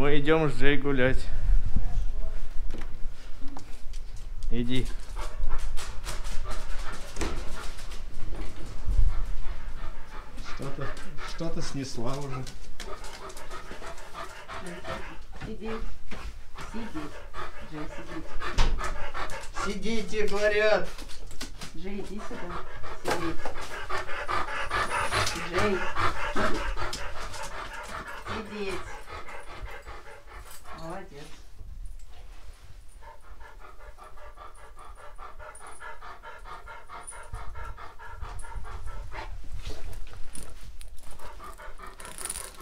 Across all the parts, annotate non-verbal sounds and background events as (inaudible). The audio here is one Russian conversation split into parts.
мы идем с Джей гулять. Иди. Что-то что-то снесла уже. Сидеть. Сидеть. Джей, сидеть. Сидите, говорят. Джей, иди сюда. Сидеть. Джей. Сидеть. Молодец.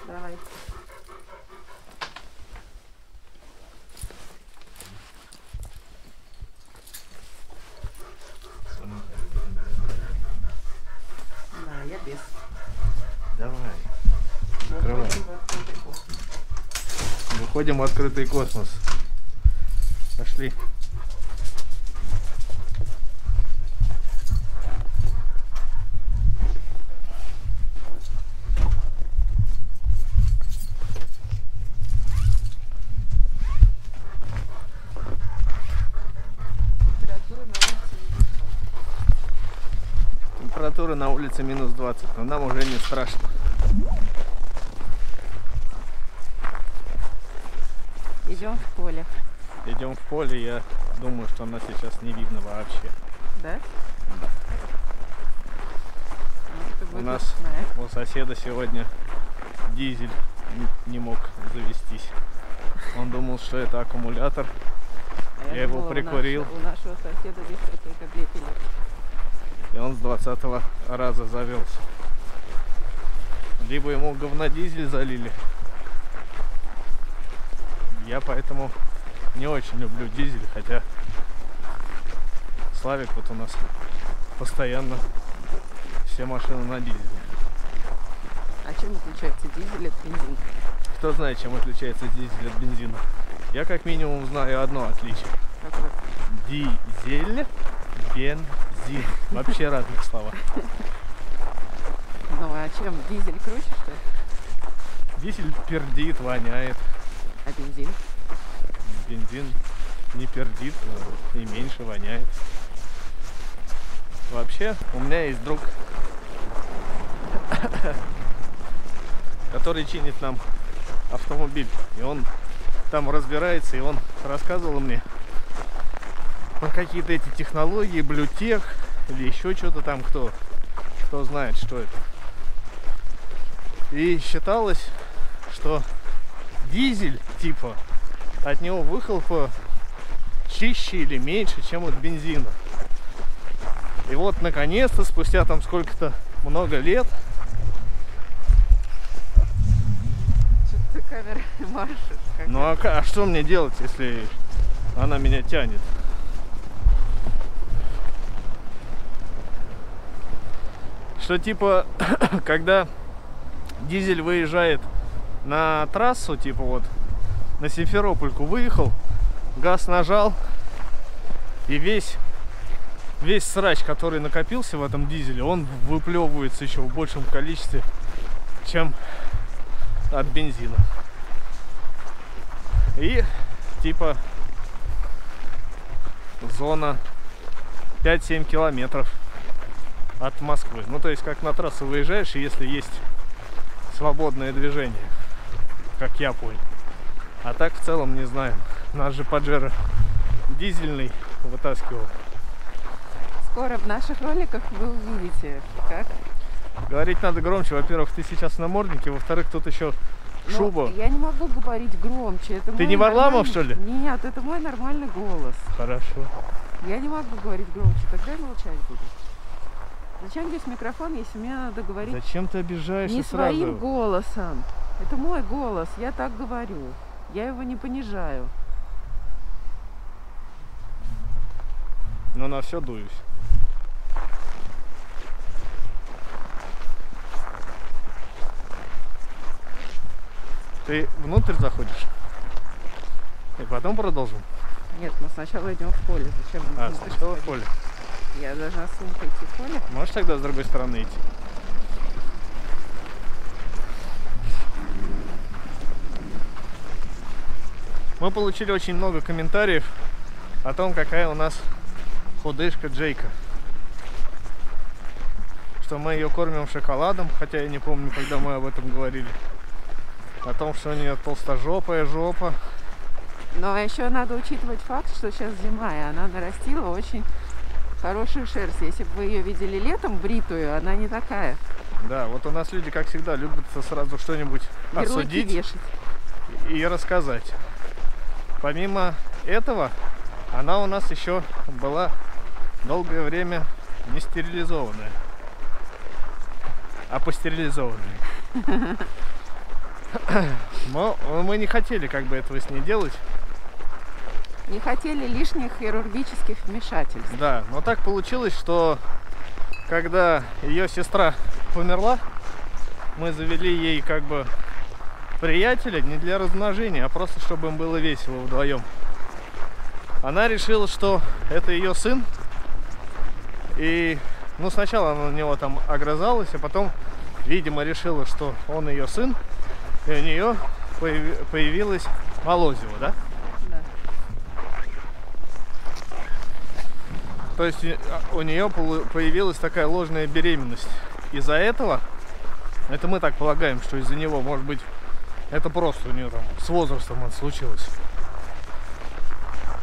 Давай. Да, я без. Давай. Открывай. Выходим в открытый космос. Выходим в открытый космос. Пошли. Температура на улице минус два. Температура на улице минус 20, но нам уже не страшно. Идем в поле. Идем в поле, я думаю, что нас сейчас не видно вообще. Да? Ну, это У нас у соседа сегодня дизель не- не мог завестись. Он думал, что это аккумулятор. А я его думала, у прикурил. нашего- У нашего соседа дискотека Блепелев. И он с 20 раза завелся. Либо ему говнодизель залили. Я поэтому не очень люблю дизель, хотя Славик вот у нас постоянно все машины на дизеле. А чем отличается дизель от бензина? Кто знает, чем отличается дизель от бензина? Я как минимум знаю одно отличие. Какой? Дизель, бензин. Вообще разные слова. Ну а чем? Дизель круче, что ли? Дизель пердит, воняет. А бензин? Бензин не пердит и меньше воняет. Вообще, у меня есть друг, (coughs) который чинит нам автомобиль. И он там разбирается, и он рассказывал мне про какие-то эти технологии, блютех или еще что-то там, кто, кто знает, что это. И считалось, что дизель типа от него выхлопа чище или меньше, чем от бензина. И вот наконец-то, спустя там сколько-то много лет, Что ты камерой (laughs) машешь? Ну а, а что мне делать, если она меня тянет? Что типа, (coughs) когда дизель выезжает на трассу, типа вот на Симферопольку выехал, газ нажал, и весь весь срач, который накопился в этом дизеле, он выплевывается еще в большем количестве, чем от бензина. И типа зона 5-7 километров от Москвы. Ну, то есть, как на трассу выезжаешь, и если есть свободное движение, как я понял. А так, в целом, не знаю. Наш же Паджеро дизельный вытаскивал. Скоро в наших роликах вы увидите, как Говорить надо громче. Во-первых, ты сейчас в наморднике. Во-вторых, тут еще Ну, шуба. я не могу говорить громче. Это Ты не Варламов, нормальный- что ли? Нет, это мой нормальный голос. Хорошо. Я не могу говорить громче, тогда я молчать буду. Зачем здесь микрофон, если мне надо говорить Зачем ты обижаешься не сразу? своим голосом? Это мой голос, я так говорю. Я его не понижаю. Но на все дуюсь. Ты внутрь заходишь? И потом продолжим. Нет, мы сначала идем в поле. Зачем А, сначала в поле. Я должна с сумкой идти в поле. Можешь тогда с другой стороны идти? Мы получили очень много комментариев о том, какая у нас худышка Джейка. Что мы ее кормим шоколадом, хотя я не помню, когда мы об этом говорили. О том, что у нее толстожопая жопа. Но еще надо учитывать факт, что сейчас зима, и она нарастила очень хорошую шерсть. Если бы вы ее видели летом бритую, она не такая. Да, вот у нас люди, как всегда, любят сразу что-нибудь осудить и рассказать. Помимо этого, она у нас еще была долгое время не стерилизованная, а постерилизованная. Но (laughs) мы не хотели как бы этого с ней делать. Не хотели лишних хирургических вмешательств. Да, но так получилось, что когда ее сестра померла, мы завели ей как бы приятеля не для размножения, а просто чтобы им было весело вдвоем. Она решила, что это ее сын. И, ну, сначала она на него там огрызалась, а потом, видимо, решила, что он ее сын. И у нее появи- появилась Молозева, да? Да. То есть у- а, у нее появилась такая ложная беременность. Из-за этого, это мы так полагаем, что из-за него, может быть, это просто у нее там с возрастом это случилось.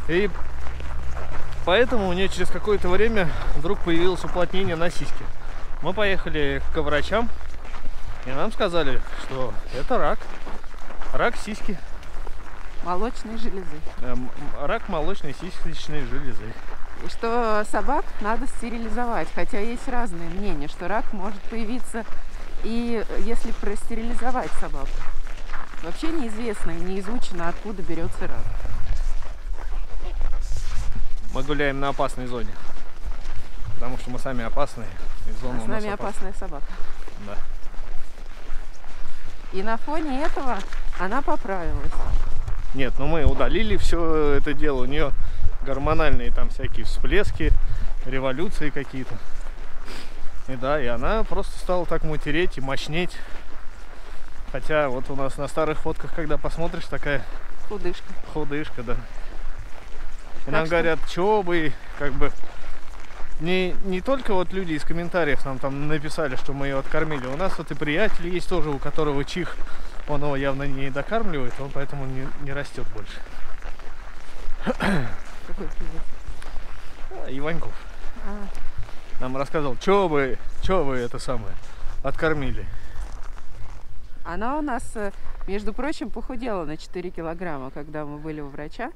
И поэтому у нее через какое-то время вдруг появилось уплотнение на сиське. Мы поехали к врачам, и нам сказали, что это рак. Рак сиськи. Молочной железы. Эм, рак молочной сиськичной железы. И что собак надо стерилизовать. Хотя есть разные мнения, что рак может появиться и если простерилизовать собаку. Вообще неизвестно и не изучено, откуда берется рак. Мы гуляем на опасной зоне. Потому что мы сами опасные. И зона А с нами опасная. опасная собака. Да. И на фоне этого она поправилась. Нет, ну мы удалили все это дело. У нее гормональные там всякие всплески, революции какие-то. И да, и она просто стала так матереть и мощнеть. Хотя вот у нас на старых фотках, когда посмотришь, такая Худышка. худышка, да. И Так нам что- говорят, что вы, как бы, не, не только вот люди из комментариев нам там написали, что мы ее откормили. У нас вот и приятель есть тоже, у которого чих, он его явно не докармливает, он поэтому не, не растет больше. (coughs) Какой привет. А, Иваньков А, нам рассказывал, что вы, что вы это самое, откормили. Она у нас, э, между прочим, похудела на 4 килограмма, когда мы были у врача.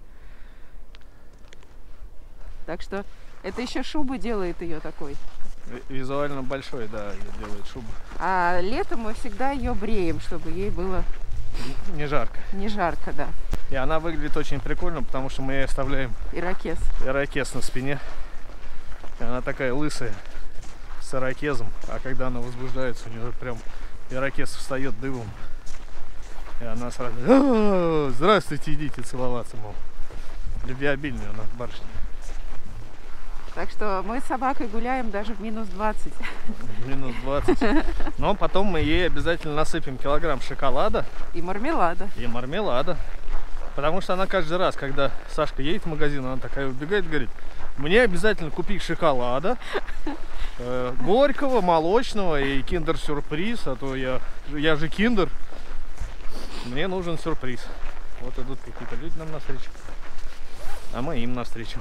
Так что это еще шуба делает ее такой. Ви- Визуально большой, да, делает шубу. А летом мы всегда ее бреем, чтобы ей было Не жарко. не жарко, да. И она выглядит очень прикольно, потому что мы ей оставляем Ирокез. ирокез на спине. И она такая лысая, с ирокезом. А когда она возбуждается, у нее прям ирокез встает дыбом. И она сразу, «А, здравствуйте, идите целоваться, мол. Любвеобильная у нас барышня. Так что мы с собакой гуляем даже в минус 20. Минус 20. Но потом мы ей обязательно насыпем килограмм шоколада И мармелада. и мармелада. Потому что она каждый раз, когда Сашка едет в магазин, она такая убегает и говорит, мне обязательно купить шоколада, э, горького, молочного и киндер-сюрприз, а то я, я же киндер, мне нужен сюрприз. Вот идут какие-то люди нам навстречу, а мы им навстречу.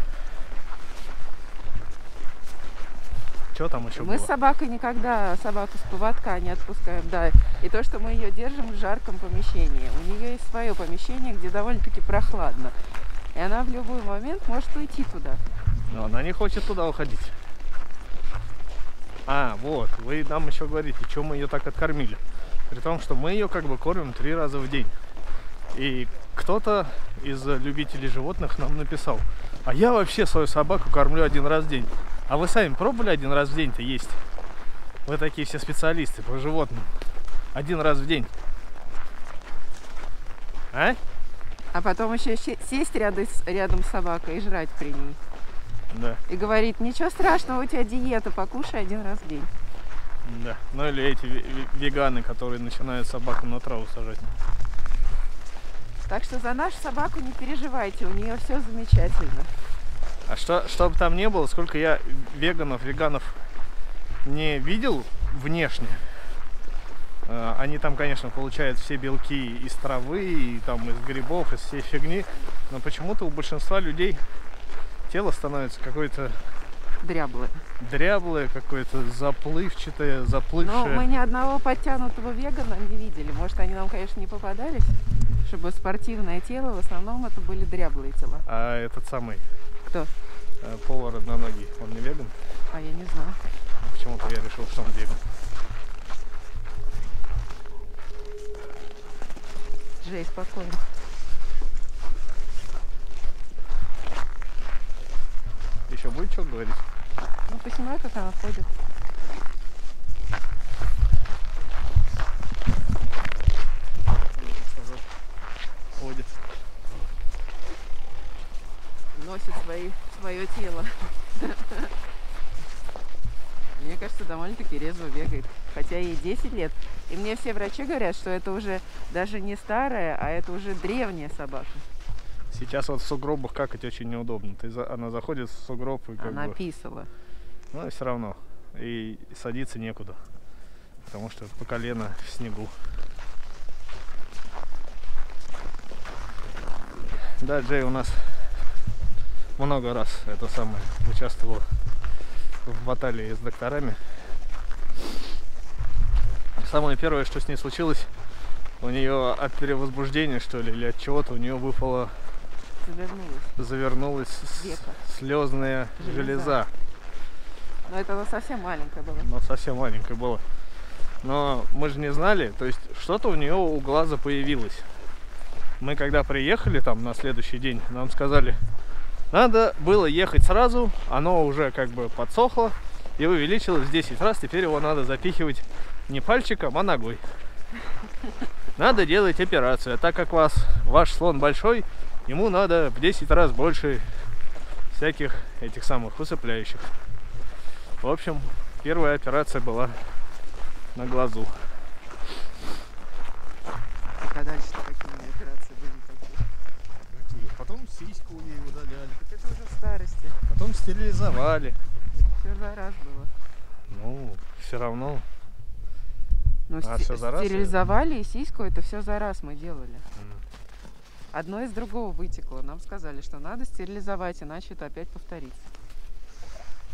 Что там еще Мы было? с собакой никогда собаку с поводка не отпускаем, да. И то, что мы ее держим в жарком помещении. У нее есть свое помещение, где довольно-таки прохладно. И она в любой момент может уйти туда. Но она не хочет туда уходить. А, вот, вы нам еще говорите, что мы ее так откормили. При том, что мы ее как бы кормим три раза в день. И кто-то из любителей животных нам написал, а я вообще свою собаку кормлю один раз в день. А вы сами пробовали один раз в день-то есть? Вы такие все специалисты по животным. Один раз в день. А? А потом еще се- сесть рядом рядом с собакой и жрать при ней. Да, И говорит, ничего страшного, у тебя диета, покушай один раз в день. да. Ну или эти ве- ве- веганы, которые начинают собаку на траву сажать. Так что за нашу собаку не переживайте, у нее все замечательно. А что, что бы там ни было, сколько я веганов, веганов не видел внешне, э, они там, конечно, получают все белки из травы, и там из грибов, из всей фигни, но почему-то у большинства людей тело становится какое-то Дряблое. дряблое, какое-то заплывчатое, Но заплывшее. мы ни одного подтянутого вегана не видели. Может, они нам, конечно, не попадались, чтобы спортивное тело, в основном это были дряблые тела. А этот самый Кто? э, повар одноногий, он не веган? А я не знаю. Почему-то я решил, что он веган. Жей, спокойно. Еще будет что говорить? Ну, поснимай, как она ходит. Ходит. Носит свои, свое тело. (laughs) Мне кажется, довольно-таки резво бегает. Хотя ей 10 лет. И мне все врачи говорят, что это уже даже не старая, а это уже древняя собака. Сейчас вот в сугробах какать очень неудобно. Ты за- Она заходит в сугроб и как Она бы... писала. Ну, все равно. И садиться некуда. Потому что по колено в снегу. Да, Джей у нас много раз это самое участвовал в баталии с докторами. Самое первое, что с ней случилось, у нее от перевозбуждения, что ли, или от чего-то, у нее выпала, Завернулась. завернулась Века. слезная Железа. железа. Но это она совсем маленькая была. но совсем маленькая была. Но мы же не знали, то есть что-то у нее у глаза появилось. Мы когда приехали там на следующий день, нам сказали, надо было ехать сразу, оно уже как бы подсохло и увеличилось в 10 раз, теперь его надо запихивать не пальчиком, а ногой. (laughs) Надо делать операцию, а так как вас, ваш слон большой, ему надо в 10 раз больше всяких этих самых усыпляющих. В общем, первая операция была на глазу. А дальше какие операции были такие? Потом сиську у нее удаляли. Так это уже в старости. Потом стерилизовали. Все за раз было. Ну, все равно. Ну, А, всё за раз, стерилизовали и сиську, это все за раз мы делали. Одно из другого вытекло. Нам сказали, что надо стерилизовать, иначе это опять повторится.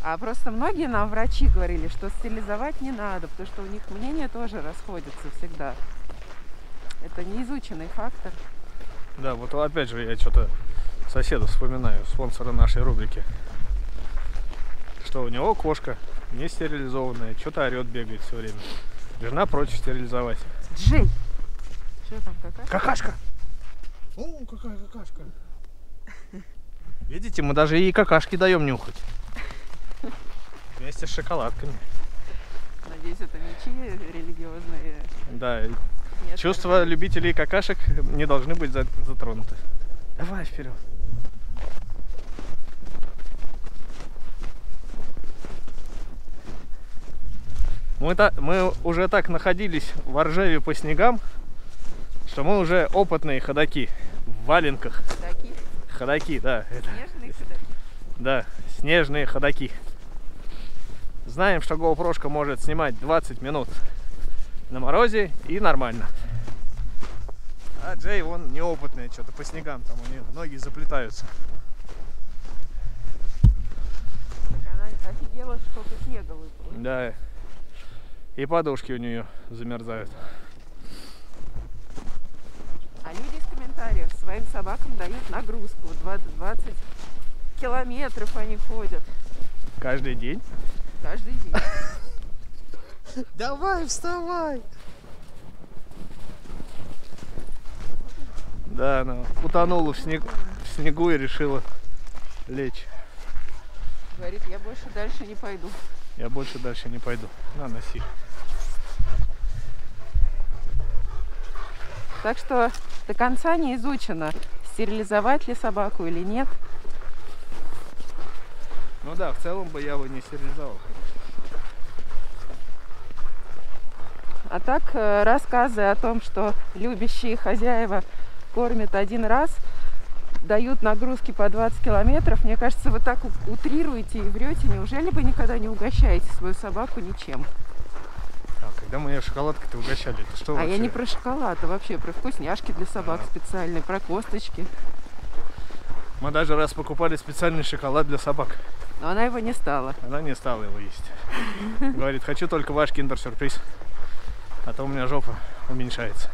А просто многие нам врачи говорили, что стерилизовать не надо, потому что у них мнения тоже расходятся всегда. Это неизученный фактор. Да, вот опять же я что-то соседа вспоминаю, спонсора нашей рубрики. Что у него кошка не стерилизованная, что-то орет, бегает все время. Жена против стерилизовать. Джей! Что там, какая? Какашка! О, какая какашка! Видите, мы даже и какашки даем нюхать. Вместе с шоколадками. Надеюсь, это ничьи религиозные Да, не чувства оскорбляют. любителей какашек не должны быть за- затронуты. Давай вперед. Мы, та- мы уже так находились в Оржеве по снегам, что мы уже опытные ходаки в валенках. Ходаки, Ходаки, да, это, снежные ходаки. да, снежные ходаки. Знаем, что GoPro может снимать 20 минут на морозе и нормально. А Джей, он неопытный, что-то по снегам, там у него ноги заплетаются. Она офигела, сколько снега выпало. Да. И подушки у нее замерзают. А комментариев своим собакам дают нагрузку. 20, 20 километров они ходят Каждый день. каждый день. (laughs) Давай, вставай! Да, она утонула в, снег, в снегу и решила лечь. Говорит, я больше дальше не пойду. Я больше дальше не пойду. На, носи. Так что до конца не изучено, стерилизовать ли собаку или нет. Ну да, в целом бы я бы не стерилизовал. А так, э, рассказы о том, что любящие хозяева кормят один раз, дают нагрузки по 20 километров. Мне кажется, вы так утрируете и врете. Неужели вы никогда не угощаете свою собаку ничем? Когда мы ее шоколадкой-то угощали, это что А я вообще? не про шоколад, а вообще про вкусняшки для собак А. специальные, про косточки. Мы даже раз покупали специальный шоколад для собак. Но она его не стала. Она не стала его есть. (laughs) Говорит, хочу только ваш киндер-сюрприз. А то у меня жопа уменьшается.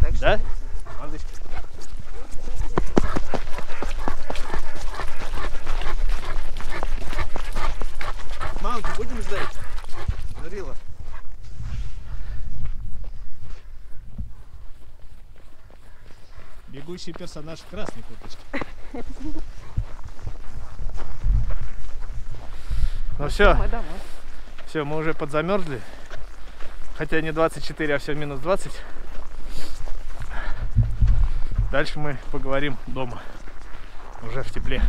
Так Да? Бегущий персонаж в красной курточке. Ну все, все, мы уже подзамерзли. Хотя не 24, а все минус 20. Дальше мы поговорим дома. Уже в тепле.